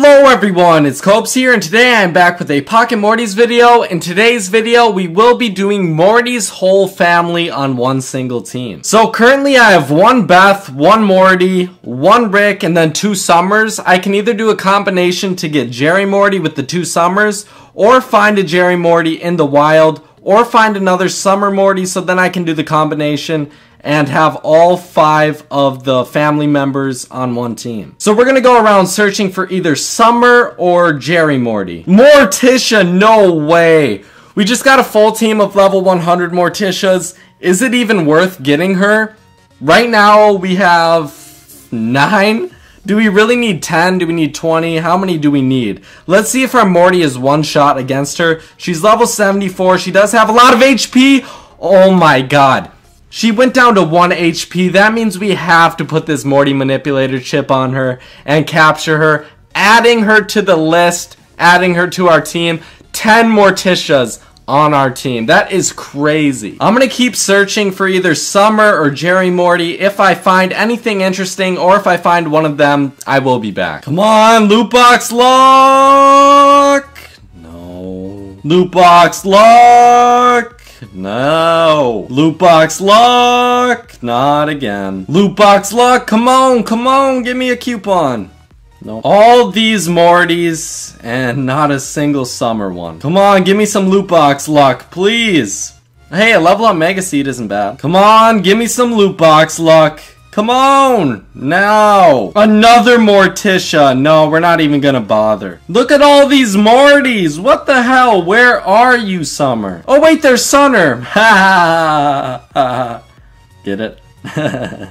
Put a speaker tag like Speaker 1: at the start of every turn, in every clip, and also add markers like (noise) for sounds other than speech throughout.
Speaker 1: Hello everyone, it's Kobe's here and today I'm back with a Pocket Mortys video. In today's video, we will be doing Morty's whole family on one single team. So currently I have one Beth, one Morty, one Rick, and then two Summers. I can either do a combination to get Jerry Morty with the two Summers, or find a Jerry Morty in the wild, or find another Summer Morty so then I can do the combination and have all five of the family members on one team. So we're gonna go around searching for either Summer or Jerry Morty. Morticia, no way! We just got a full team of level 100 Morticias. Is it even worth getting her? Right now we have nine? Do we really need 10? Do we need 20? How many do we need? Let's see if our Morty is one shot against her. She's level 74. She does have a lot of HP. Oh my god. She went down to 1 HP. That means we have to put this Morty Manipulator chip on her and capture her, adding her to the list, adding her to our team. 10 Morticias on our team. That is crazy. I'm going to keep searching for either Summer or Jerry Morty. If I find anything interesting or if I find one of them, I will be back. Come on, loot box lock! No. Loot box lock! (laughs) No. Loot box luck. Not again. Loot box luck. Come on, come on. Give me a coupon. No. All these Mortys and not a single summer one. Come on, give me some loot box luck, please. Hey, a level up Mega Seed isn't bad. Come on, give me some loot box luck. Come on! Now! Another Morticia! No, we're not even gonna bother. Look at all these Mortys! What the hell? Where are you, Summer? Oh wait, there's Sunner! (laughs) Ha ha! Get it? (laughs)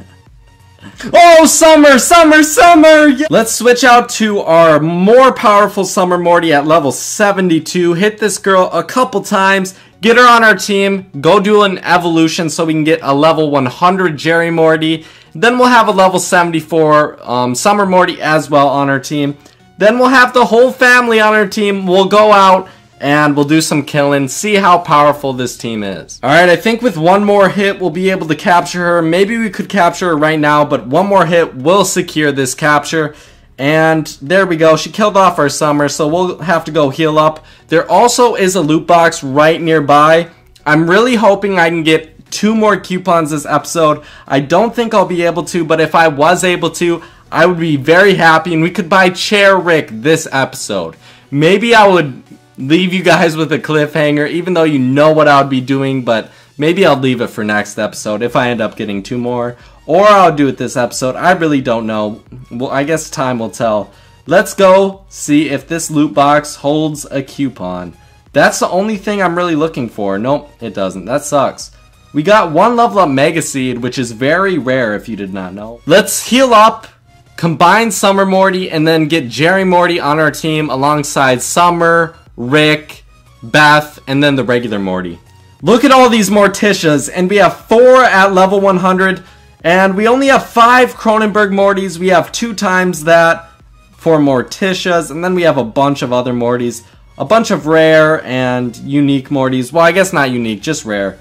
Speaker 1: oh, Summer! Summer! Summer! Yeah. Let's switch out to our more powerful Summer Morty at level 72. Hit this girl a couple times. Get her on our team. Go do an evolution so we can get a level 100 Jerry Morty. Then we'll have a level 74 um, Summer Morty as well on our team. Then we'll have the whole family on our team. We'll go out and we'll do some killing, see how powerful this team is. Alright, I think with one more hit, we'll be able to capture her. Maybe we could capture her right now, but one more hit will secure this capture. And there we go. She killed off our summer, so we'll have to go heal up. There also is a loot box right nearby. I'm really hoping I can get two more coupons this episode. I don't think I'll be able to, but if I was able to, I would be very happy and we could buy Chair Rick this episode. Maybe I would leave you guys with a cliffhanger, even though you know what I would be doing, but maybe I'll leave it for next episode if I end up getting two more. Or I'll do it this episode. I really don't know. Well, I guess time will tell. Let's go see if this loot box holds a coupon. That's the only thing I'm really looking for. Nope, it doesn't. That sucks. We got one level up Mega Seed, which is very rare if you did not know. Let's heal up, combine Summer Morty, and then get Jerry Morty on our team alongside Summer, Rick, Beth, and then the regular Morty. Look at all these Morticias, and we have four at level 100, and we only have five Cronenberg Mortys. We have two times that for Morticias, and then we have a bunch of other Mortys. A bunch of rare and unique Mortys. Well, I guess not unique, just rare.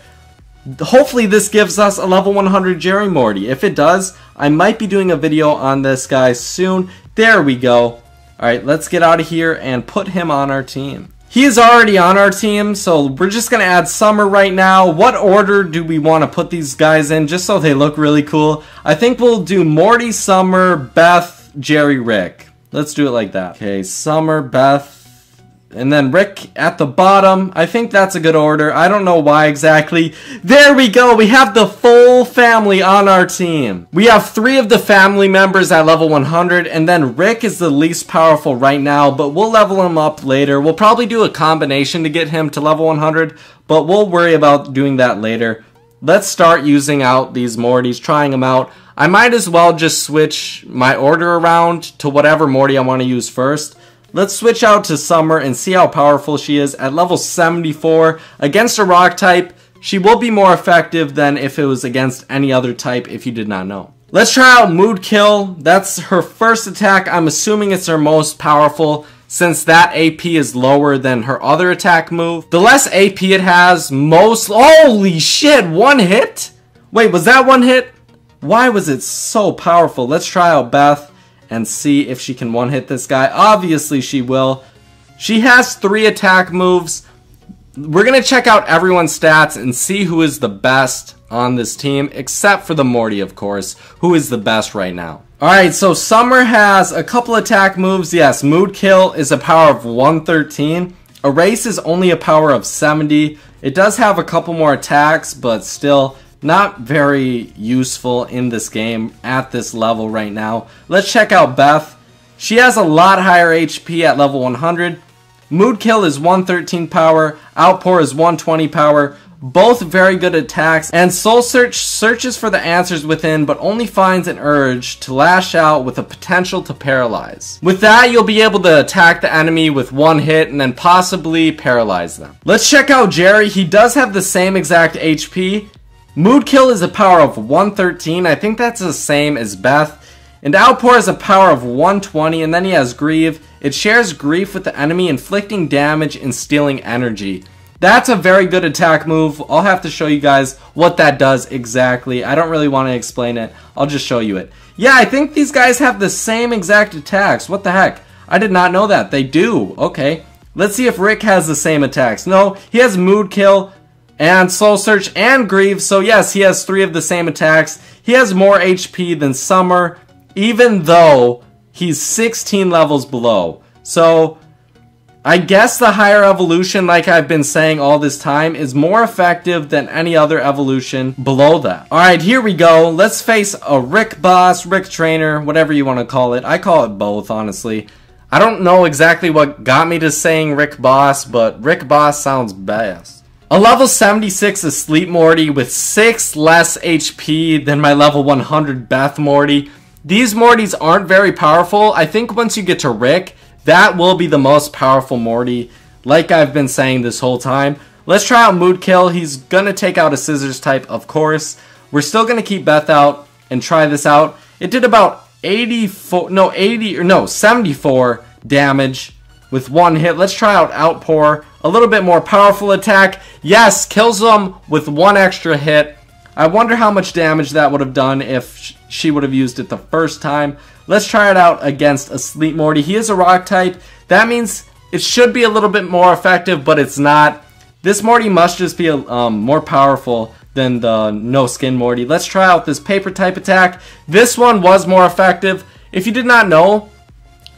Speaker 1: Hopefully this gives us a level 100 Jerry Morty. If it does, I might be doing a video on this guy soon. There we go. Alright, let's get out of here and put him on our team. He is already on our team, so we're just going to add Summer right now. What order do we want to put these guys in just so they look really cool? I think we'll do Morty, Summer, Beth, Jerry, Rick. Let's do it like that. Okay, Summer, Beth, and then Rick at the bottom. I think that's a good order. I don't know why exactly. There we go. We have the full family on our team. We have three of the family members at level 100. And then Rick is the least powerful right now. But we'll level him up later. We'll probably do a combination to get him to level 100. But we'll worry about doing that later. Let's start using out these Mortys, trying them out. I might as well just switch my order around to whatever Morty I want to use first. Let's switch out to Summer and see how powerful she is. At level 74, against a rock type, she will be more effective than if it was against any other type if you did not know. Let's try out Mood Kill. That's her first attack. I'm assuming it's her most powerful since that AP is lower than her other attack move. The less AP it has, most... Holy shit, one hit? Wait, was that one hit? Why was it so powerful? Let's try out Beth. And see if she can one-hit this guy. Obviously she will. She has three attack moves. We're going to check out everyone's stats and see who is the best on this team, except for the Morty, of course, who is the best right now. Alright, so Summer has a couple attack moves. Yes, Mood Kill is a power of 113. Erase is only a power of 70. It does have a couple more attacks, but still not very useful in this game at this level right now. Let's check out Beth. She has a lot higher HP at level 100. Mood Kill is 113 power, Outpour is 120 power, both very good attacks, and Soul Search searches for the answers within but only finds an urge to lash out with a potential to paralyze. With that, you'll be able to attack the enemy with one hit and then possibly paralyze them. Let's check out Jerry. He does have the same exact HP. Mood Kill is a power of 113. I think that's the same as Beth. And Outpour is a power of 120, and then he has Grieve. It shares Grief with the enemy, inflicting damage and stealing energy. That's a very good attack move. I'll have to show you guys what that does exactly. I don't really want to explain it. I'll just show you it. Yeah, I think these guys have the same exact attacks. What the heck? I did not know that. They do. Okay. Let's see if Rick has the same attacks. No, he has Mood Kill and Soul Search and Grieve. So yes, he has three of the same attacks. He has more HP than Summer even though he's 16 levels below. So, I guess the higher evolution, like I've been saying all this time, is more effective than any other evolution below that. Alright, here we go. Let's face a Rick Boss, Rick Trainer, whatever you want to call it. I call it both, honestly. I don't know exactly what got me to saying Rick Boss, but Rick Boss sounds best. A level 76 is Sleep Morty with 6 less HP than my level 100 Beth Morty. These Mortys aren't very powerful. I think once you get to Rick, that will be the most powerful Morty, like I've been saying this whole time. Let's try out Mood Kill. He's gonna take out a Scissors type, of course. We're still gonna keep Beth out and try this out. It did about 84, no, 80, or no, 74 damage with one hit. Let's try out Outpour. A little bit more powerful attack. Yes, kills them with one extra hit. I wonder how much damage that would have done if she would have used it the first time. Let's try it out against a Sleep Morty. He is a rock type. That means it should be a little bit more effective, but it's not. This Morty must just be um, more powerful than the no skin Morty. Let's try out this paper type attack. This one was more effective. If you did not know,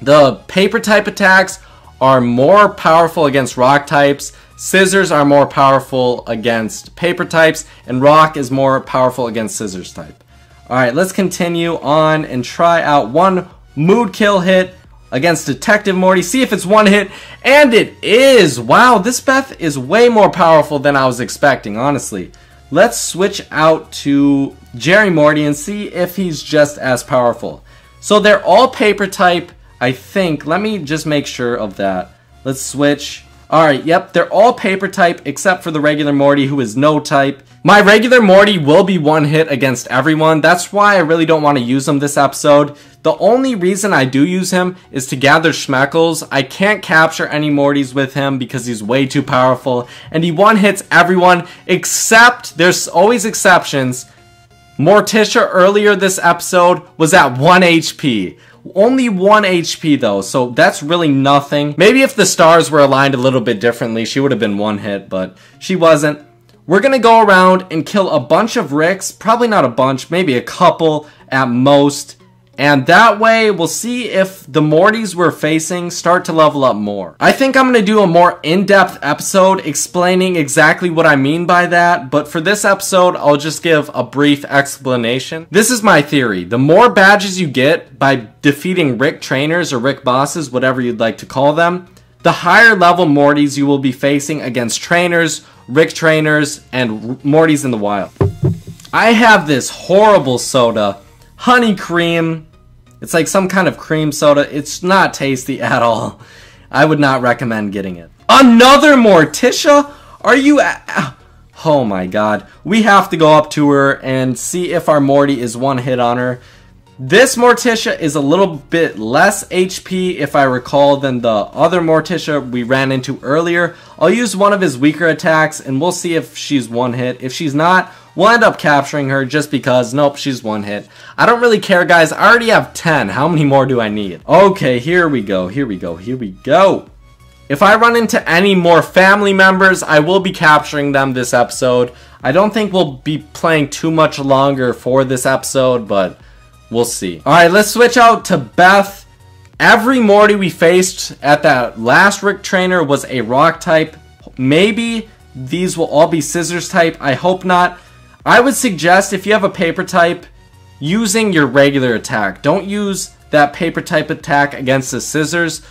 Speaker 1: the paper type attacks are more powerful against rock types Scissors are more powerful against paper types, and rock is more powerful against scissors type. Alright, let's continue on and try out one mood kill hit against Detective Morty. See if it's one hit, and it is! Wow, this Beth is way more powerful than I was expecting, honestly. Let's switch out to Jerry Morty and see if he's just as powerful. So they're all paper type, I think. Let me just make sure of that. Let's switch. Alright, yep, they're all paper type except for the regular Morty who is no type. My regular Morty will be one hit against everyone. That's why I really don't want to use him this episode. The only reason I do use him is to gather Schmeckles. I can't capture any Mortys with him because he's way too powerful. And he one hits everyone except, there's always exceptions. Morticia earlier this episode was at 1 HP. Only 1 HP though, so that's really nothing. Maybe if the stars were aligned a little bit differently, she would have been one hit, but she wasn't. We're gonna go around and kill a bunch of Ricks, probably not a bunch, maybe a couple at most. And that way, we'll see if the Mortys we're facing start to level up more. I think I'm going to do a more in-depth episode explaining exactly what I mean by that, but for this episode, I'll just give a brief explanation. This is my theory. The more badges you get by defeating Rick trainers or Rick bosses, whatever you'd like to call them, the higher level Mortys you will be facing against trainers, Rick trainers, and Mortys in the wild. I have this horrible soda, honey cream, it's like some kind of cream soda. It's not tasty at all. I would not recommend getting it. Another Morticia? Are you... Oh my god. We have to go up to her and see if our Morty is one hit on her. This Morticia is a little bit less HP, if I recall, than the other Morticia we ran into earlier. I'll use one of his weaker attacks, and we'll see if she's one hit. If she's not, We'll end up capturing her just because, nope, she's one hit. I don't really care, guys. I already have 10. How many more do I need? Okay, here we go, here we go, here we go. If I run into any more family members, I will be capturing them this episode. I don't think we'll be playing too much longer for this episode, but we'll see. Alright, let's switch out to Beth. Every Morty we faced at that last Rick Trainer was a rock type. Maybe these will all be scissors type. I hope not. I would suggest if you have a paper type, using your regular attack. Don't use that paper type attack against the scissors.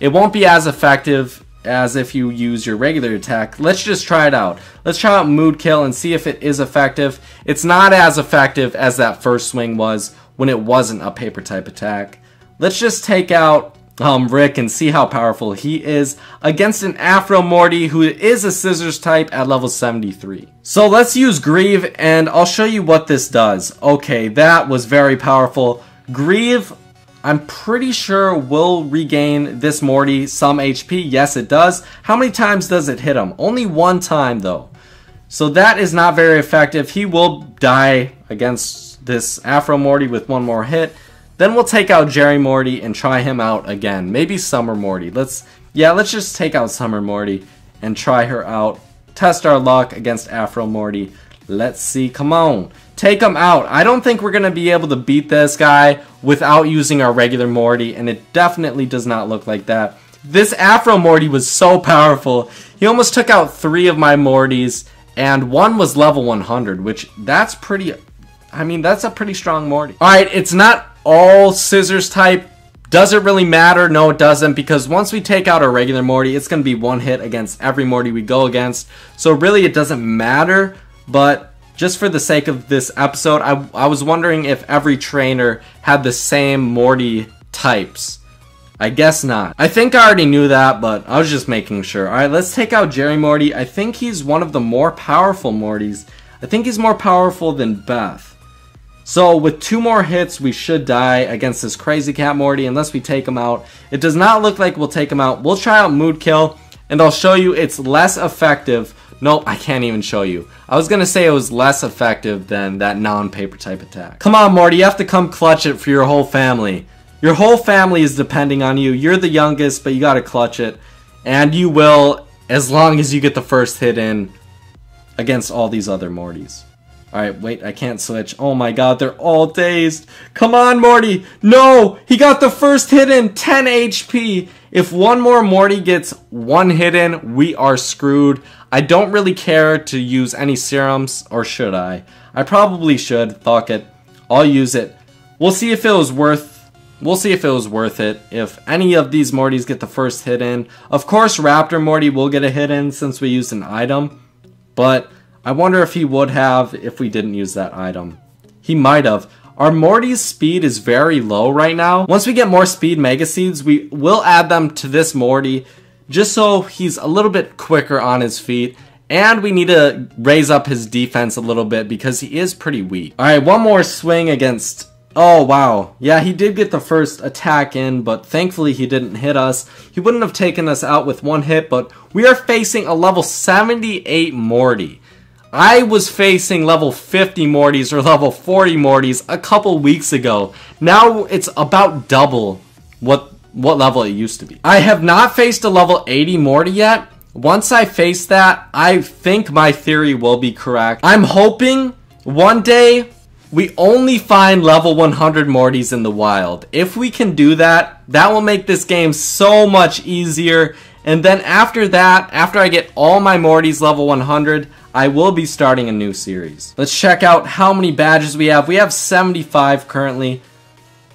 Speaker 1: It won't be as effective as if you use your regular attack. Let's just try it out. Let's try out Mood Kill and see if it is effective. It's not as effective as that first swing was when it wasn't a paper type attack. Let's just take out um, Rick and see how powerful he is against an Afro Morty who is a Scissors type at level 73. So let's use Grieve and I'll show you what this does. Okay, that was very powerful. Grieve, I'm pretty sure will regain this Morty some HP. Yes, it does. How many times does it hit him? Only one time though. So that is not very effective. He will die against this Afro Morty with one more hit. Then we'll take out Jerry Morty and try him out again. Maybe Summer Morty. Let's, yeah, let's just take out Summer Morty and try her out. Test our luck against Afro Morty. Let's see. Come on. Take him out. I don't think we're going to be able to beat this guy without using our regular Morty, and it definitely does not look like that. This Afro Morty was so powerful. He almost took out three of my Mortys, and one was level 100, which that's pretty... I mean, that's a pretty strong Morty. Alright, it's not all scissors type. Does it really matter? No, it doesn't, because once we take out our regular Morty, it's going to be one hit against every Morty we go against. So really, it doesn't matter, but just for the sake of this episode, I, I was wondering if every trainer had the same Morty types. I guess not. I think I already knew that, but I was just making sure. Alright, let's take out Jerry Morty. I think he's one of the more powerful Mortys. I think he's more powerful than Beth. So with two more hits, we should die against this Crazy Cat Morty unless we take him out. It does not look like we'll take him out. We'll try out Mood Kill, and I'll show you it's less effective. Nope, I can't even show you. I was going to say it was less effective than that non-paper type attack. Come on, Morty, you have to come clutch it for your whole family. Your whole family is depending on you. You're the youngest, but you got to clutch it. And you will, as long as you get the first hit in against all these other Mortys. Alright, wait, I can't switch. Oh my god, they're all dazed. Come on, Morty! No! He got the first hit in! 10 HP! If one more Morty gets one hit in, we are screwed. I don't really care to use any serums, or should I? I probably should. Fuck it. I'll use it. We'll see if it was worth... We'll see if it was worth it. If any of these Mortys get the first hit in. Of course, Raptor Morty will get a hit in since we used an item. But I wonder if he would have if we didn't use that item. He might have. Our Morty's speed is very low right now. Once we get more speed Mega Seeds, we will add them to this Morty just so he's a little bit quicker on his feet. And we need to raise up his defense a little bit because he is pretty weak. Alright, one more swing against... Oh, wow. Yeah, he did get the first attack in, but thankfully he didn't hit us. He wouldn't have taken us out with one hit, but we are facing a level 78 Morty. I was facing level 50 Mortys or level 40 Mortys a couple weeks ago. Now it's about double what what level it used to be. I have not faced a level 80 Morty yet. Once I face that, I think my theory will be correct. I'm hoping one day we only find level 100 Mortys in the wild. If we can do that, that will make this game so much easier. And then after that, after I get all my Mortys level 100, I will be starting a new series. Let's check out how many badges we have. We have 75 currently.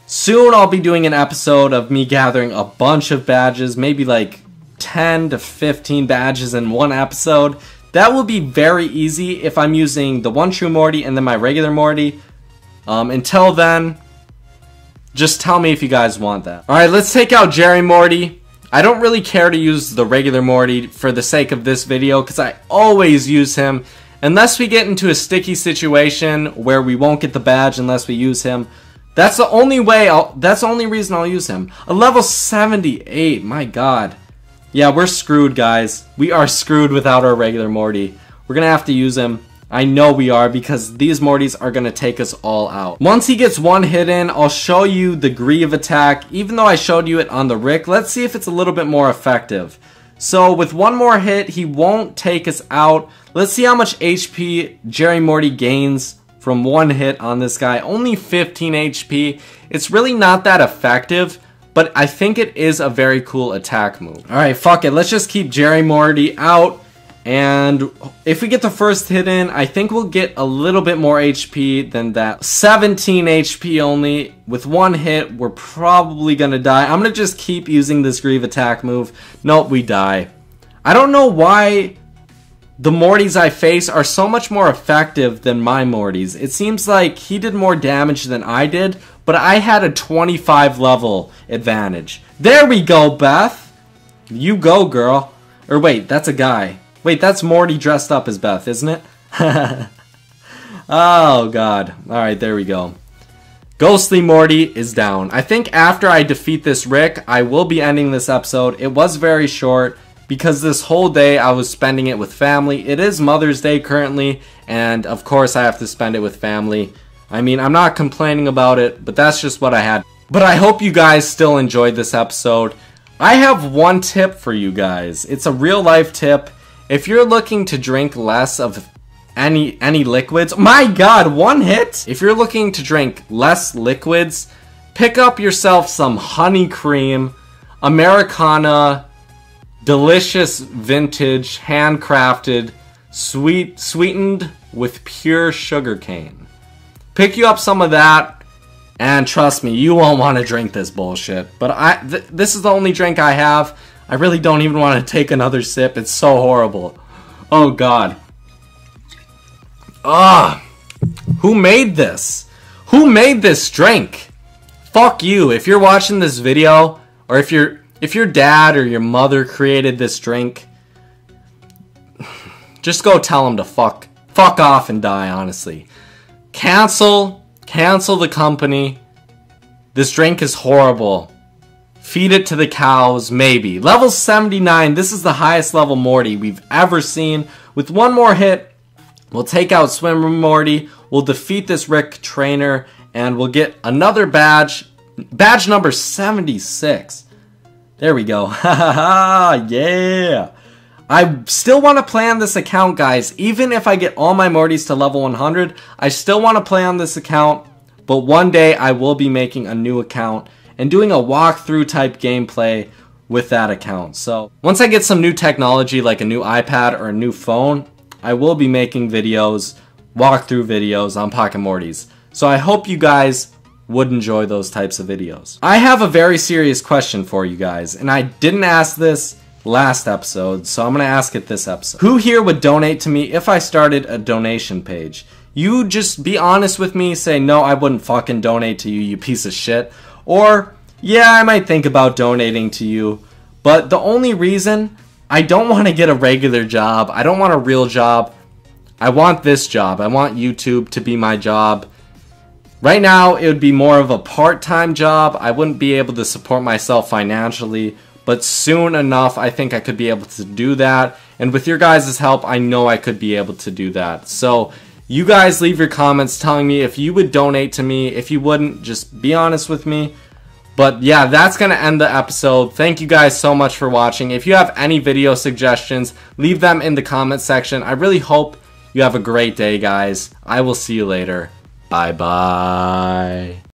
Speaker 1: Soon I'll be doing an episode of me gathering a bunch of badges, maybe like 10 to 15 badges in one episode. That will be very easy if I'm using the one true Morty and then my regular Morty. Um, until then, just tell me if you guys want that. Alright, let's take out Jerry Morty. I don't really care to use the regular Morty for the sake of this video because I always use him unless we get into a sticky situation where we won't get the badge unless we use him. That's the only way, I'll, that's the only reason I'll use him. A level 78, my god. Yeah, we're screwed, guys. We are screwed without our regular Morty. We're gonna have to use him. I know we are because these Mortys are going to take us all out. Once he gets one hit in, I'll show you the Grieve attack. Even though I showed you it on the Rick, let's see if it's a little bit more effective. So with one more hit, he won't take us out. Let's see how much HP Jerry Morty gains from one hit on this guy. Only 15 HP. It's really not that effective, but I think it is a very cool attack move. Alright, fuck it. Let's just keep Jerry Morty out. And if we get the first hit in, I think we'll get a little bit more HP than that. 17 HP only. With one hit, we're probably gonna die. I'm gonna just keep using this Grieve attack move. Nope, we die. I don't know why the Mortys I face are so much more effective than my Mortys. It seems like he did more damage than I did, but I had a 25 level advantage. There we go, Beth! You go, girl. Or wait, that's a guy. Wait, that's Morty dressed up as Beth, isn't it? (laughs) oh, God. Alright, there we go. Ghostly Morty is down. I think after I defeat this Rick, I will be ending this episode. It was very short because this whole day I was spending it with family. It is Mother's Day currently, and of course I have to spend it with family. I mean, I'm not complaining about it, but that's just what I had. But I hope you guys still enjoyed this episode. I have one tip for you guys. It's a real life tip if you're looking to drink less of any any liquids, my god, one hit. If you're looking to drink less liquids, pick up yourself some honey cream, Americana, delicious vintage, handcrafted, sweet sweetened with pure sugar cane. Pick you up some of that and trust me, you won't want to drink this bullshit. But I th this is the only drink I have. I really don't even want to take another sip. It's so horrible. Oh god. Ah. Who made this? Who made this drink? Fuck you. If you're watching this video or if your if your dad or your mother created this drink, just go tell them to fuck fuck off and die, honestly. Cancel cancel the company. This drink is horrible. Feed it to the cows, maybe. Level 79, this is the highest level Morty we've ever seen. With one more hit, we'll take out Swimmer Morty, we'll defeat this Rick trainer, and we'll get another badge. Badge number 76. There we go. (laughs) Ha ha ha, yeah. I still want to play on this account, guys. Even if I get all my Mortys to level 100, I still want to play on this account. But one day I will be making a new account and doing a walkthrough type gameplay with that account. So once I get some new technology like a new iPad or a new phone, I will be making videos, walkthrough videos on Pocket Mortys. So I hope you guys would enjoy those types of videos. I have a very serious question for you guys, and I didn't ask this last episode, so I'm gonna ask it this episode. Who here would donate to me if I started a donation page? You just be honest with me, say, no, I wouldn't fucking donate to you, you piece of shit. Or, yeah, I might think about donating to you, but the only reason I don't want to get a regular job, I don't want a real job. I want this job. I want YouTube to be my job. Right now, it would be more of a part-time job. I wouldn't be able to support myself financially, but soon enough, I think I could be able to do that. And with your guys' help, I know I could be able to do that. So you guys leave your comments telling me if you would donate to me. If you wouldn't, just be honest with me. But yeah, that's going to end the episode. Thank you guys so much for watching. If you have any video suggestions, leave them in the comment section. I really hope you have a great day, guys. I will see you later. Bye-bye.